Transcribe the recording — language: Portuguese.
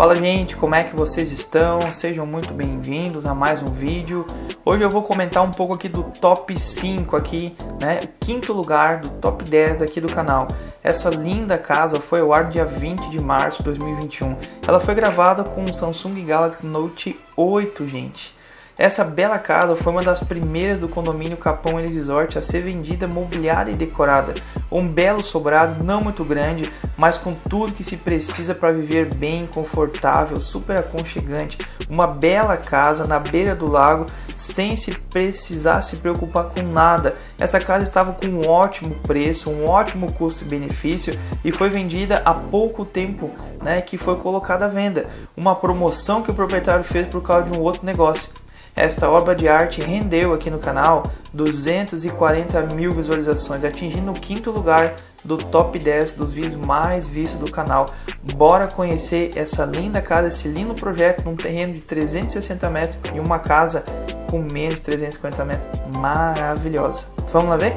Fala gente, como é que vocês estão? Sejam muito bem-vindos a mais um vídeo. Hoje eu vou comentar um pouco aqui do top 5 aqui, né? O quinto lugar do top 10 aqui do canal. Essa linda casa foi ao ar no dia 20 de março de 2021. Ela foi gravada com o Samsung Galaxy Note 8, gente. Essa bela casa foi uma das primeiras do condomínio Capão Elis Resort a ser vendida mobiliada e decorada. Um belo sobrado, não muito grande, mas com tudo que se precisa para viver bem, confortável, super aconchegante. Uma bela casa na beira do lago, sem se precisar se preocupar com nada. Essa casa estava com um ótimo preço, um ótimo custo-benefício e foi vendida há pouco tempo, né, que foi colocada à venda. Uma promoção que o proprietário fez por causa de um outro negócio. Esta obra de arte rendeu aqui no canal 240 mil visualizações, atingindo o quinto lugar do top 10 dos vídeos mais vistos do canal. Bora conhecer essa linda casa, esse lindo projeto num terreno de 360 metros e uma casa com menos de 350 metros. Maravilhosa. Vamos lá ver?